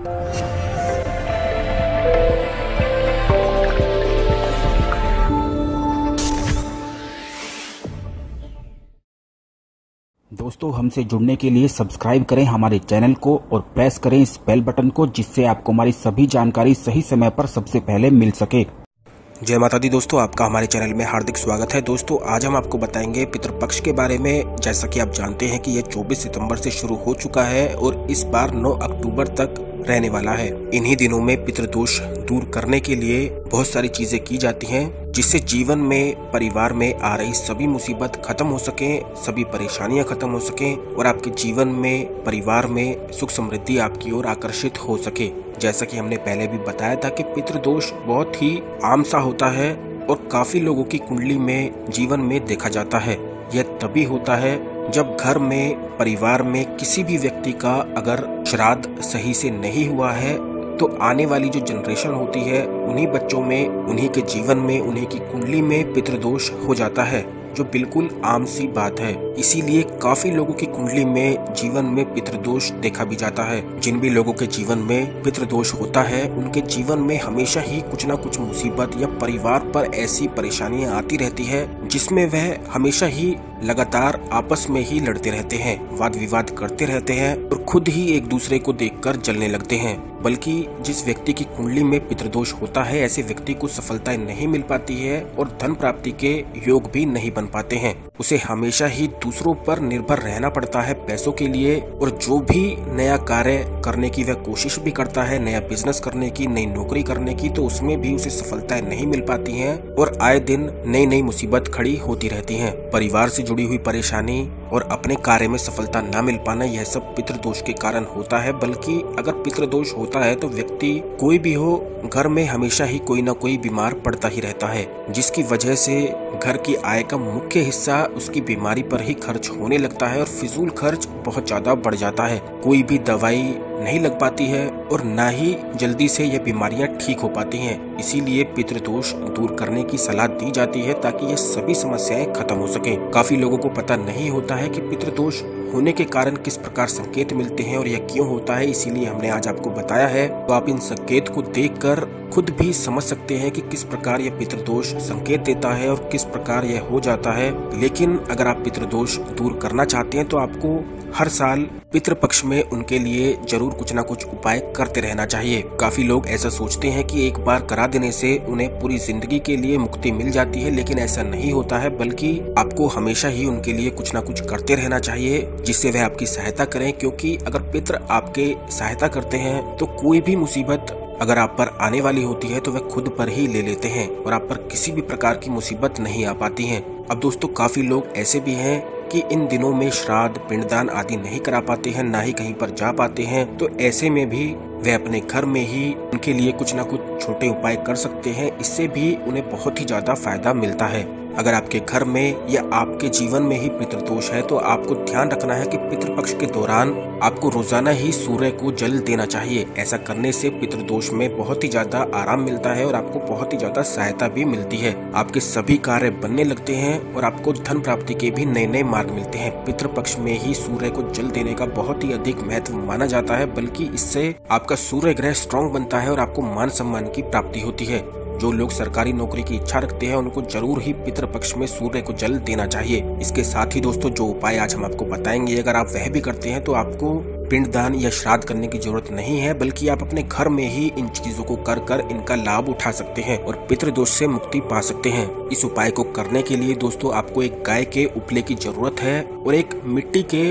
दोस्तों, हमसे जुड़ने के लिए सब्सक्राइब करें हमारे चैनल को और प्रेस करें इस बेल बटन को जिससे आपको हमारी सभी जानकारी सही समय पर सबसे पहले मिल सके। जय माता दी दोस्तों, आपका हमारे चैनल में हार्दिक स्वागत है। दोस्तों, आज हम आपको बताएँगे पितृपक्ष के बारे में। जैसा कि आप जानते हैं कि यह 24 सितंबर से शुरू हो चुका है और इस बार 9 अक्टूबर तक रहने वाला है। इन्हीं दिनों में पितृदोष दूर करने के लिए बहुत सारी चीज़ें की जाती हैं, जिससे जीवन में, परिवार में आ रही सभी मुसीबत खत्म हो सके, सभी परेशानियाँ खत्म हो सके और आपके जीवन में, परिवार में सुख समृद्धि आपकी ओर आकर्षित हो सके। जैसा कि हमने पहले भी बताया था कि पितृदोष बहुत ही आम सा होता है और काफ़ी लोगों की कुंडली में, जीवन में देखा जाता है। यह तभी होता है जब घर में, परिवार में किसी भी व्यक्ति का अगर श्राद्ध सही से नहीं हुआ है तो आने वाली जो जनरेशन होती है, उन्हीं बच्चों में, उन्हीं के जीवन में, उन्हीं की कुंडली में पितृदोष हो जाता है, जो बिल्कुल आम सी बात है। इसीलिए काफ़ी लोगों की कुंडली में, जीवन में पितृदोष देखा भी जाता है। जिन भी लोगों के जीवन में पितृदोष होता है, उनके जीवन में हमेशा ही कुछ ना कुछ मुसीबत या परिवार पर ऐसी परेशानियाँ आती रहती है जिसमें वह हमेशा ही लगातार आपस में ही लड़ते रहते हैं वाद विवाद करते रहते हैं और खुद ही एक दूसरे को देखकर जलने लगते हैं। बल्कि जिस व्यक्ति की कुंडली में पितृदोष होता है, ऐसे व्यक्ति को सफलता नहीं मिल पाती है और धन प्राप्ति के योग भी नहीं बन पाते हैं। उसे हमेशा ही दूसरों पर निर्भर रहना पड़ता है पैसों के लिए और जो भी नया कार्य करने की वह कोशिश भी करता है, नया बिज़नेस करने की, नई नौकरी करने की तो उसमें भी उसे सफलताएँ नहीं मिल पाती है और आए दिन नई नई मुसीबत खड़ी होती रहती हैं। परिवार से जुड़ी हुई परेशानी और अपने कार्य में सफलता न मिल पाना यह सब पितृदोष के कारण होता है, बल्कि अगर पितृदोष होता है तो व्यक्ति कोई भी हो, घर में हमेशा ही कोई ना कोई बीमार पड़ता ही रहता है, जिसकी वजह से घर की आय का मुख्य हिस्सा उसकी बीमारी पर ही खर्च होने लगता है और फिजूल खर्च बहुत ज़्यादा बढ़ जाता है। कोई भी दवाई नहीं लग पाती है और न ही जल्दी से यह बीमारियाँ ठीक हो पाती हैं। इसीलिए पितृदोष दूर करने की सलाह दी जाती है ताकि ये सभी समस्याएँ खत्म हो सके। काफ़ी लोगों को पता नहीं होता है कि पितृदोष होने के कारण किस प्रकार संकेत मिलते हैं और यह क्यों होता है, इसीलिए हमने आज आपको बताया है। तो आप इन संकेत को देखकर खुद भी समझ सकते हैं कि किस प्रकार यह पितृदोष संकेत देता है और किस प्रकार यह हो जाता है। लेकिन अगर आप पितृदोष दूर करना चाहते हैं तो आपको हर साल पितृपक्ष में उनके लिए ज़रूर कुछ ना कुछ उपाय करते रहना चाहिए। काफ़ी लोग ऐसा सोचते हैं कि एक बार करा देने से उन्हें पूरी ज़िंदगी के लिए मुक्ति मिल जाती है, लेकिन ऐसा नहीं होता है, बल्कि आपको हमेशा ही उनके लिए कुछ ना कुछ करते रहना चाहिए। जिससे वह आपकी सहायता करें, क्योंकि अगर पितृ आपके सहायता करते हैं तो कोई भी मुसीबत अगर आप पर आने वाली होती है तो वह खुद पर ही ले लेते हैं और आप पर किसी भी प्रकार की मुसीबत नहीं आ पाती है। अब दोस्तों, काफ़ी लोग ऐसे भी हैं कि इन दिनों में श्राद्ध, पिंडदान आदि नहीं करा पाते हैं, ना ही कहीं पर जा पाते हैं तो ऐसे में भी वे अपने घर में ही उनके लिए कुछ ना कुछ छोटे उपाय कर सकते हैं। इससे भी उन्हें बहुत ही ज़्यादा फ़ायदा मिलता है। अगर आपके घर में या आपके जीवन में ही पितृदोष है तो आपको ध्यान रखना है कि पितृपक्ष के दौरान आपको रोज़ाना ही सूर्य को जल देना चाहिए। ऐसा करने से पितृदोष में बहुत ही ज़्यादा आराम मिलता है और आपको बहुत ही ज़्यादा सहायता भी मिलती है। आपके सभी कार्य बनने लगते हैं और आपको धन प्राप्ति के भी नए नए मार्ग मिलते हैं। पितृपक्ष में ही सूर्य को जल देने का बहुत ही अधिक महत्व माना जाता है, बल्कि इससे आपका सूर्य ग्रह स्ट्रॉन्ग बनता है और आपको मान सम्मान की प्राप्ति होती है। जो लोग सरकारी नौकरी की इच्छा रखते हैं, उनको ज़रूर ही पितृपक्ष में सूर्य को जल देना चाहिए। इसके साथ ही दोस्तों, जो उपाय आज हम आपको बताएँगे, अगर आप वह भी करते हैं तो आपको पिंडदान या श्राद्ध करने की ज़रूरत नहीं है, बल्कि आप अपने घर में ही इन चीज़ों को कर कर इनका लाभ उठा सकते हैं और पितृदोष से मुक्ति पा सकते हैं। इस उपाय को करने के लिए दोस्तों, आपको एक गाय के उपले की ज़रूरत है और एक मिट्टी के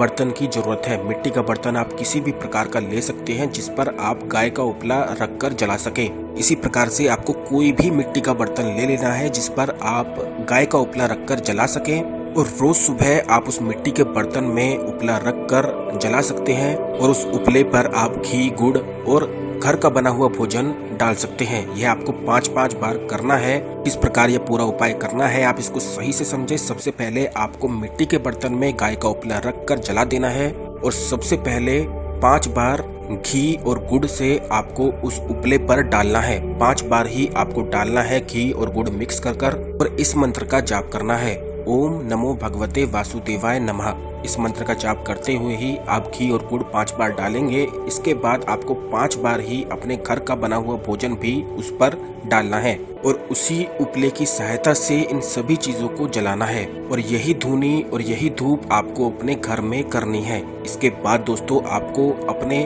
बर्तन की ज़रूरत है। मिट्टी का बर्तन आप किसी भी प्रकार का ले सकते हैं, जिस पर आप गाय का उपला रखकर जला सके। इसी प्रकार से आपको कोई भी मिट्टी का बर्तन ले लेना है, जिस पर आप गाय का उपला रखकर जला सके। और रोज सुबह आप उस मिट्टी के बर्तन में उपला रख कर जला सकते हैं, और उस उपले पर आप घी, गुड़ और घर का बना हुआ भोजन डाल सकते हैं। यह आपको पाँच पाँच बार करना है। किस प्रकार यह पूरा उपाय करना है। आप इसको सही से समझे। सबसे पहले आपको मिट्टी के बर्तन में गाय का उपला रख कर जला देना है और सबसे पहले पाँच बार घी और गुड़ से आपको उस उपले पर डालना है। पाँच बार ही आपको डालना है घी और गुड़ मिक्स कर कर और इस मंत्र का जाप करना है। ओम नमो भगवते वासुदेवाय नमः। इस मंत्र का जाप करते हुए ही आप घी और गुड़ पाँच बार डालेंगे। इसके बाद आपको पाँच बार ही अपने घर का बना हुआ भोजन भी उस पर डालना है और उसी उपले की सहायता से इन सभी चीज़ों को जलाना है। और यही धुनी और यही धूप आपको अपने घर में करनी है। इसके बाद दोस्तों आपको अपने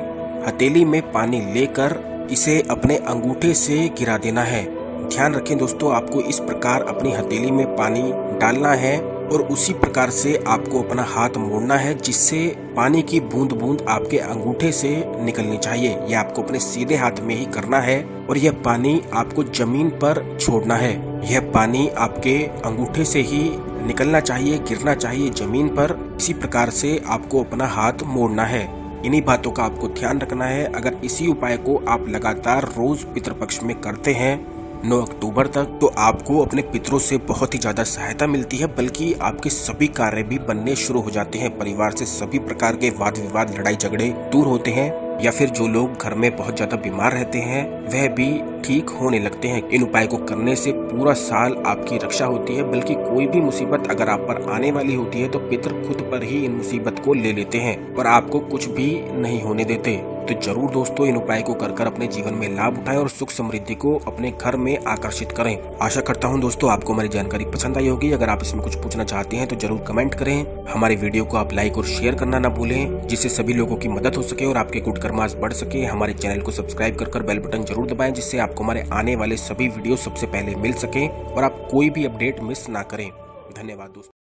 हथेली में पानी लेकर इसे अपने अंगूठे से गिरा देना है। ध्यान रखें दोस्तों, आपको इस प्रकार अपनी हथेली में पानी डालना है और उसी प्रकार से आपको अपना हाथ मोड़ना है, जिससे पानी की बूंद बूंद आपके अंगूठे से निकलनी चाहिए। यह आपको अपने सीधे हाथ में ही करना है और यह पानी आपको ज़मीन पर छोड़ना है। यह पानी आपके अंगूठे से ही निकलना चाहिए, गिरना चाहिए ज़मीन पर। इसी प्रकार से आपको अपना हाथ मोड़ना है। इन्हीं बातों का आपको ध्यान रखना है। अगर इसी उपाय को आप लगातार रोज पितृपक्ष में करते हैं 9 अक्टूबर तक तो आपको अपने पितरों से बहुत ही ज़्यादा सहायता मिलती है, बल्कि आपके सभी कार्य भी बनने शुरू हो जाते हैं। परिवार से सभी प्रकार के वाद विवाद लड़ाई झगड़े दूर होते हैं, या फिर जो लोग घर में बहुत ज़्यादा बीमार रहते हैं, वह भी ठीक होने लगते हैं। इन उपाय को करने से पूरा साल आपकी रक्षा होती है, बल्कि कोई भी मुसीबत अगर आप पर आने वाली होती है तो पितर खुद पर ही इन मुसीबत को ले लेते हैं और आपको कुछ भी नहीं होने देते। तो ज़रूर दोस्तों, इन उपाय को कर कर अपने जीवन में लाभ उठाएँ और सुख समृद्धि को अपने घर में आकर्षित करें। आशा करता हूँ दोस्तों, आपको हमारी जानकारी पसंद आई होगी। अगर आप इसमें कुछ पूछना चाहते हैं तो ज़रूर कमेंट करें। हमारे वीडियो को आप लाइक और शेयर करना न भूलें, जिससे सभी लोगों की मदद हो सके और आपके कर्मास बढ़ सके। हमारे चैनल को सब्सक्राइब कर बेल बटन ज़रूर दबाए, जिससे आपको हमारे आने वाले सभी वीडियो सबसे पहले मिल सकें और आप कोई भी अपडेट मिस ना करें। धन्यवाद दोस्तों।